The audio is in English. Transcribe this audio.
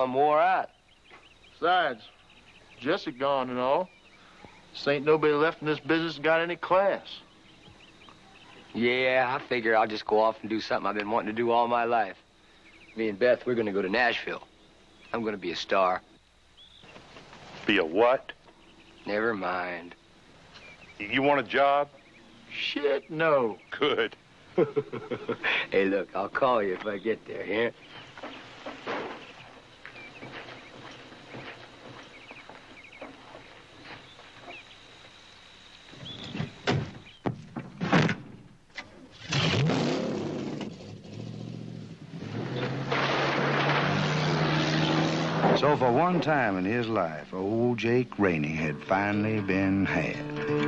I'm wore out. Besides, Jesse gone and all. This ain't nobody left in this business got any class. Yeah, I figure I'll just go off and do something I've been wanting to do all my life. Me and Beth, we're gonna go to Nashville. I'm gonna be a star. Be a what? Never mind. You want a job? Shit, no. Good. hey, look, I'll call you if I get there, yeah? So for one time in his life, old Jake Rainey had finally been had.